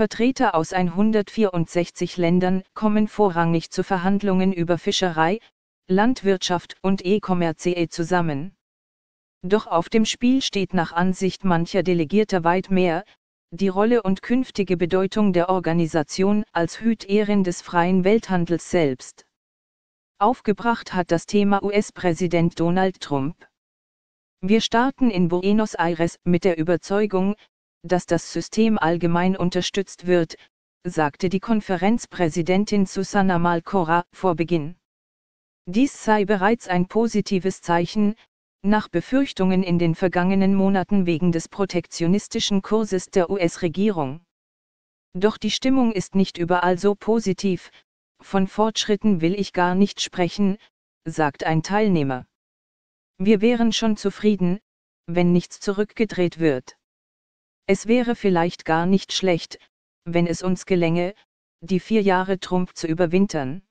Vertreter aus 164 Ländern kommen vorrangig zu Verhandlungen über Fischerei, Landwirtschaft und E-Commerce zusammen. Doch auf dem Spiel steht nach Ansicht mancher Delegierter weit mehr, die Rolle und künftige Bedeutung der Organisation als Hüterin des freien Welthandels selbst. Aufgebracht hat das Thema US-Präsident Donald Trump. Wir starten in Buenos Aires mit der Überzeugung, dass das System allgemein unterstützt wird, sagte die Konferenzpräsidentin Susanna Malcora vor Beginn. Dies sei bereits ein positives Zeichen, nach Befürchtungen in den vergangenen Monaten wegen des protektionistischen Kurses der US-Regierung. Doch die Stimmung ist nicht überall so positiv, von Fortschritten will ich gar nicht sprechen, sagt ein Teilnehmer. Wir wären schon zufrieden, wenn nichts zurückgedreht wird. Es wäre vielleicht gar nicht schlecht, wenn es uns gelänge, die vier Jahre Trump zu überwintern.